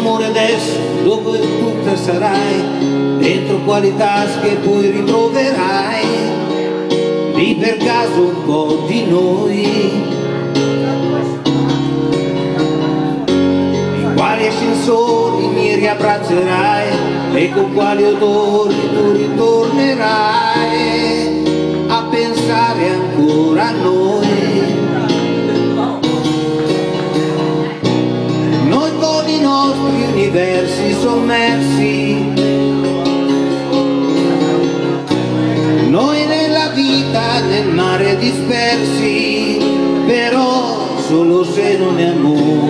amore adesso dove tu te sarai dentro quali tasche poi ritroverai. Lì per caso un po' di noi ascensori mi riabbraccerai e con quali odori tu ritornerai a pensare ancora a noi universi sommersi. Noi nella vita, nel mare dispersi, però solo se non è amore.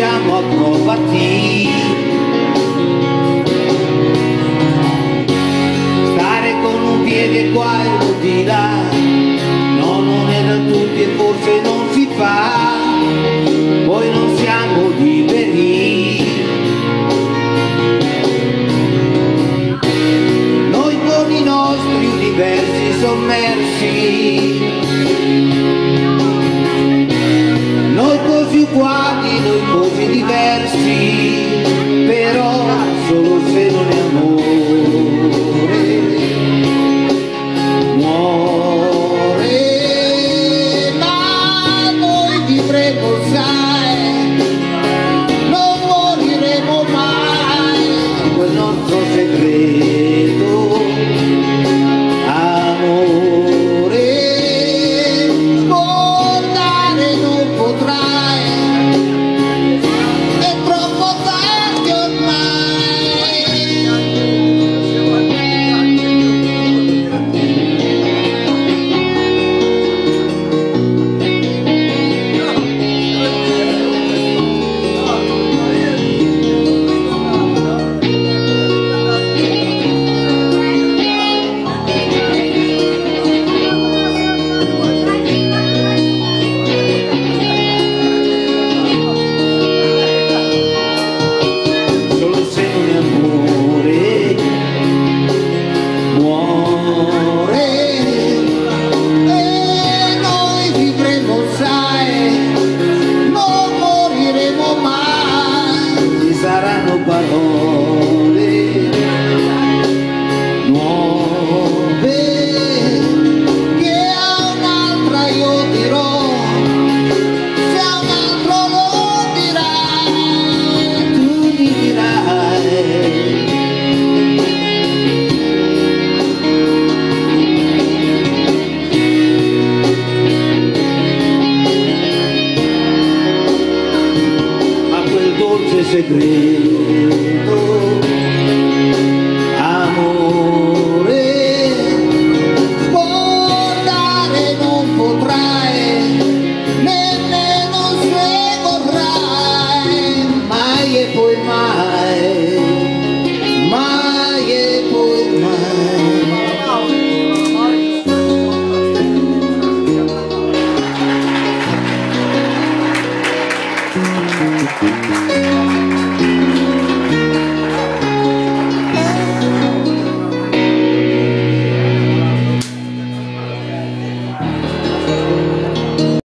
siamo approvati. Stare con un piede qua e uno di là, no non da tutti e forse non noi così saranno parole nuove che a un'altra io dirò. Segreto amore